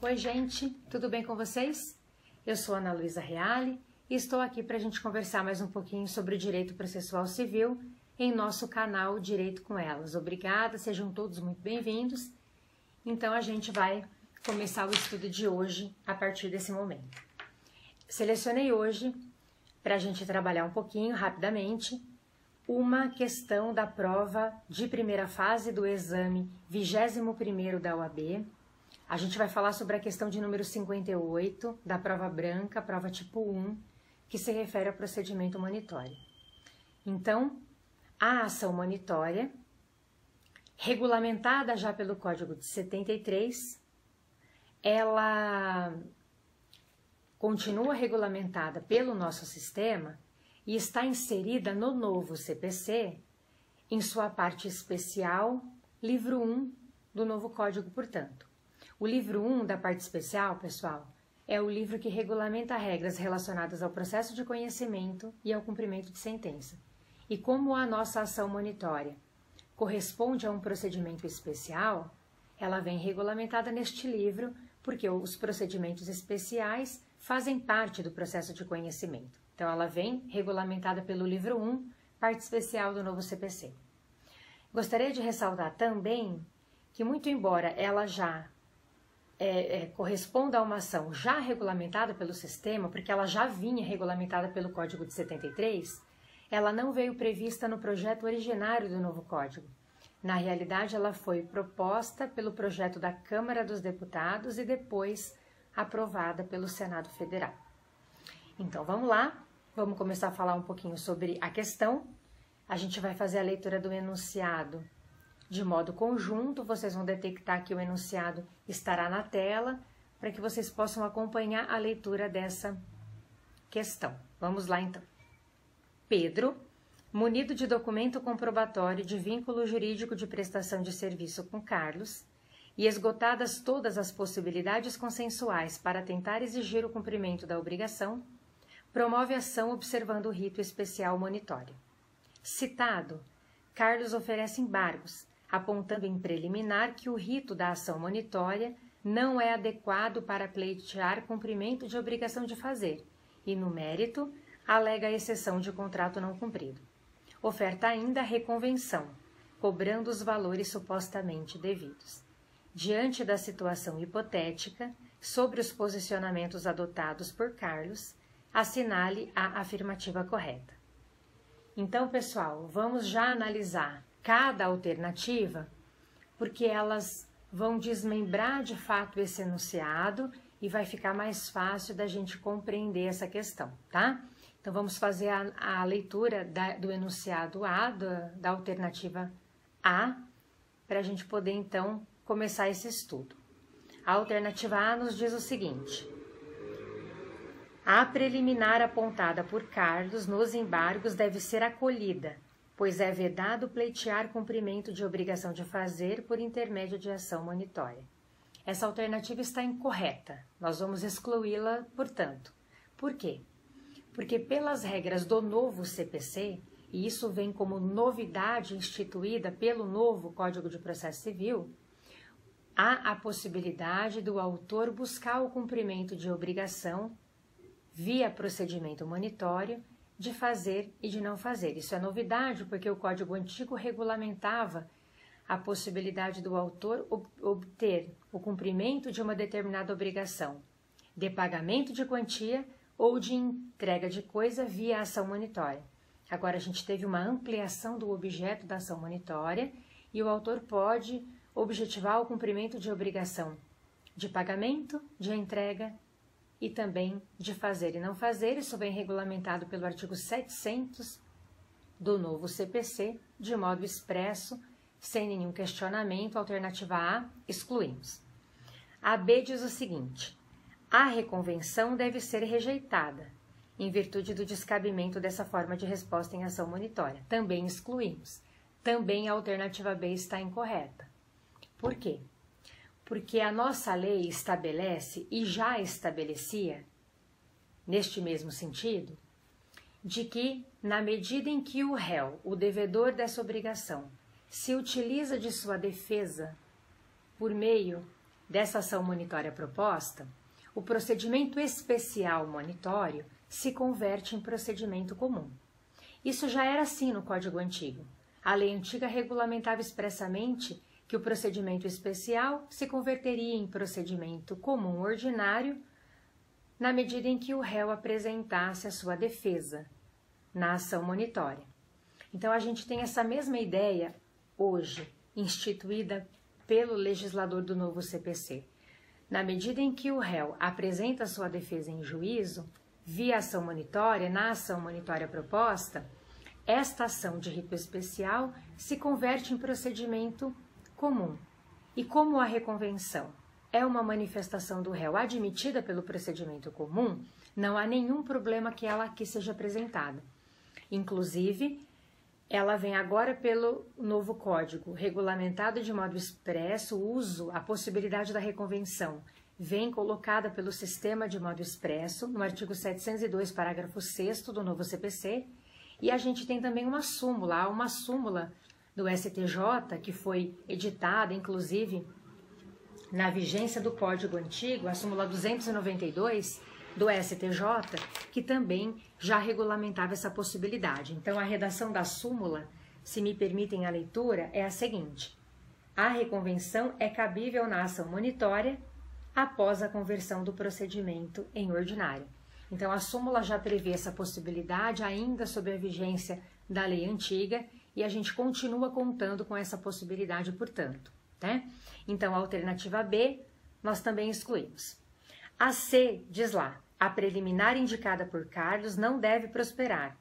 Oi, gente, tudo bem com vocês? Eu sou Ana Luísa Reale e estou aqui para a gente conversar mais um pouquinho sobre o direito processual civil em nosso canal Direito com Elas. Obrigada, sejam todos muito bem-vindos. Então, a gente vai começar o estudo de hoje a partir desse momento. Selecionei hoje, para a gente trabalhar um pouquinho rapidamente, uma questão da prova de primeira fase do exame 21º da OAB, a gente vai falar sobre a questão de número 58 da prova branca, prova tipo 1, que se refere ao procedimento monitório. Então, a ação monitória, regulamentada já pelo Código de 73, ela continua regulamentada pelo nosso sistema e está inserida no novo CPC, em sua parte especial, livro 1 do novo código, portanto. O livro 1 da parte especial, pessoal, é o livro que regulamenta regras relacionadas ao processo de conhecimento e ao cumprimento de sentença. E como a nossa ação monitória corresponde a um procedimento especial, ela vem regulamentada neste livro porque os procedimentos especiais fazem parte do processo de conhecimento. Então, ela vem regulamentada pelo livro 1, parte especial do novo CPC. Gostaria de ressaltar também que, muito embora ela já é, é, corresponda a uma ação já regulamentada pelo sistema, porque ela já vinha regulamentada pelo Código de 73, ela não veio prevista no projeto originário do novo Código. Na realidade, ela foi proposta pelo projeto da Câmara dos Deputados e depois aprovada pelo Senado Federal. Então, vamos lá, vamos começar a falar um pouquinho sobre a questão. A gente vai fazer a leitura do enunciado de modo conjunto, vocês vão detectar que o enunciado estará na tela para que vocês possam acompanhar a leitura dessa questão. Vamos lá então. Pedro, munido de documento comprobatório de vínculo jurídico de prestação de serviço com Carlos, e esgotadas todas as possibilidades consensuais para tentar exigir o cumprimento da obrigação, promove ação observando o rito especial monitório. Citado, Carlos oferece embargos, apontando em preliminar que o rito da ação monitória não é adequado para pleitear cumprimento de obrigação de fazer e, no mérito, alega a exceção de contrato não cumprido. Oferta ainda a reconvenção, cobrando os valores supostamente devidos. Diante da situação hipotética, sobre os posicionamentos adotados por Carlos, assinale a afirmativa correta. Então, pessoal, vamos já analisar cada alternativa, porque elas vão desmembrar de fato esse enunciado e vai ficar mais fácil da gente compreender essa questão, tá? Então vamos fazer a, a leitura da, do enunciado A, da, da alternativa A, para a gente poder então começar esse estudo. A alternativa A nos diz o seguinte: a preliminar apontada por Carlos nos embargos deve ser acolhida pois é vedado pleitear cumprimento de obrigação de fazer por intermédio de ação monitória. Essa alternativa está incorreta. Nós vamos excluí-la, portanto. Por quê? Porque pelas regras do novo CPC, e isso vem como novidade instituída pelo novo Código de Processo Civil, há a possibilidade do autor buscar o cumprimento de obrigação via procedimento monitório de fazer e de não fazer. Isso é novidade porque o Código Antigo regulamentava a possibilidade do autor obter o cumprimento de uma determinada obrigação de pagamento de quantia ou de entrega de coisa via ação monitória. Agora a gente teve uma ampliação do objeto da ação monitória e o autor pode objetivar o cumprimento de obrigação de pagamento, de entrega e também de fazer e não fazer. Isso vem regulamentado pelo artigo 700 do novo CPC, de modo expresso, sem nenhum questionamento. Alternativa A, excluímos. A B diz o seguinte: a reconvenção deve ser rejeitada, em virtude do descabimento dessa forma de resposta em ação monitória. Também excluímos. Também a alternativa B está incorreta. Por quê? Porque a nossa lei estabelece e já estabelecia, neste mesmo sentido, de que, na medida em que o réu, o devedor dessa obrigação, se utiliza de sua defesa por meio dessa ação monitória proposta, o procedimento especial monitório se converte em procedimento comum. Isso já era assim no Código Antigo. A lei antiga regulamentava expressamente que o procedimento especial se converteria em procedimento comum ordinário na medida em que o réu apresentasse a sua defesa na ação monitória. Então a gente tem essa mesma ideia hoje, instituída pelo legislador do novo CPC. Na medida em que o réu apresenta sua defesa em juízo, via ação monitória, na ação monitória proposta, esta ação de rito especial se converte em procedimento comum. E como a reconvenção é uma manifestação do réu admitida pelo procedimento comum, não há nenhum problema que ela aqui seja apresentada. Inclusive, ela vem agora pelo novo código, regulamentado de modo expresso o uso, a possibilidade da reconvenção, vem colocada pelo sistema de modo expresso no artigo 702, parágrafo 6 do novo CPC, e a gente tem também uma súmula, uma súmula do STJ que foi editada, inclusive, na vigência do Código Antigo, a súmula 292 do STJ, que também já regulamentava essa possibilidade. Então, a redação da súmula, se me permitem a leitura, é a seguinte: a reconvenção é cabível na ação monitória após a conversão do procedimento em ordinário. Então, a súmula já prevê essa possibilidade ainda sob a vigência da lei antiga e a gente continua contando com essa possibilidade, portanto. Né? Então, a alternativa B nós também excluímos. A C diz lá: a preliminar indicada por Carlos não deve prosperar,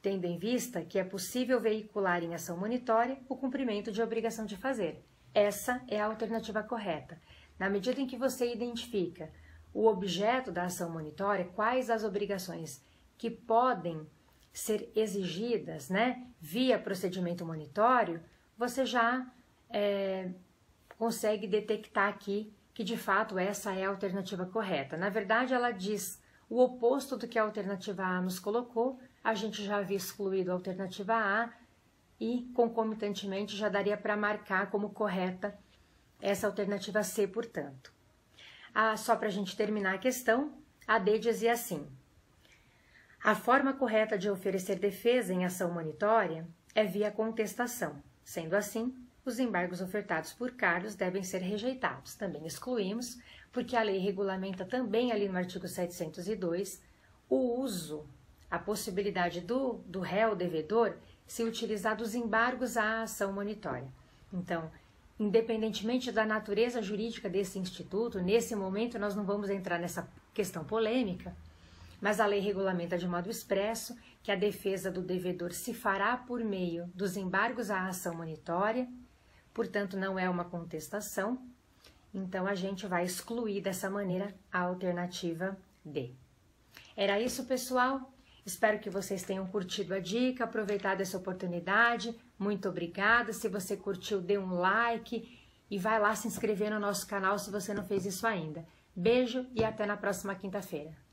tendo em vista que é possível veicular em ação monitória o cumprimento de obrigação de fazer. Essa é a alternativa correta. Na medida em que você identifica o objeto da ação monitória, quais as obrigações que podem ser exigidas né, via procedimento monitório, você já é, consegue detectar aqui que de fato essa é a alternativa correta. Na verdade, ela diz o oposto do que a alternativa A nos colocou, a gente já havia excluído a alternativa A e concomitantemente já daria para marcar como correta essa alternativa C, portanto. Ah, só para a gente terminar a questão, a D dizia assim: a forma correta de oferecer defesa em ação monitória é via contestação. Sendo assim, os embargos ofertados por Carlos devem ser rejeitados. Também excluímos, porque a lei regulamenta também ali no artigo 702 o uso, a possibilidade do, do réu devedor se utilizar dos embargos à ação monitória. Então, independentemente da natureza jurídica desse instituto, nesse momento nós não vamos entrar nessa questão polêmica, mas a lei regulamenta de modo expresso que a defesa do devedor se fará por meio dos embargos à ação monitória, portanto, não é uma contestação. Então, a gente vai excluir dessa maneira a alternativa D. Era isso, pessoal. Espero que vocês tenham curtido a dica, aproveitado essa oportunidade. Muito obrigada. Se você curtiu, dê um like e vai lá se inscrever no nosso canal se você não fez isso ainda. Beijo e até na próxima quinta-feira.